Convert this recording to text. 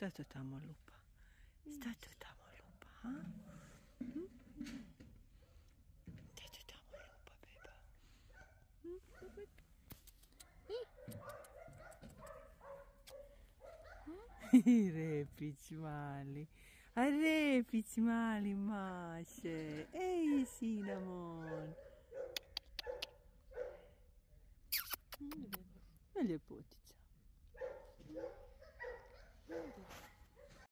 Stato tamo lupa. Stato tamo lupa, ah? ha? Hmm? Stato tamo hmm? lupa, beba. Repici mali. Repici mali, Masce. Ehi, cinnamon. Non gli è potica.